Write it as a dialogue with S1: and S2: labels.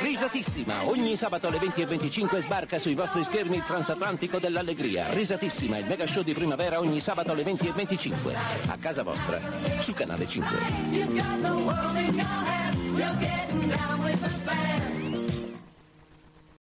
S1: Risatissima, ogni sabato alle 20 e 25 sbarca sui vostri schermi il transatlantico dell'allegria. Risatissima, il mega show di primavera ogni sabato alle 20 e 25. A casa vostra, su canale 5.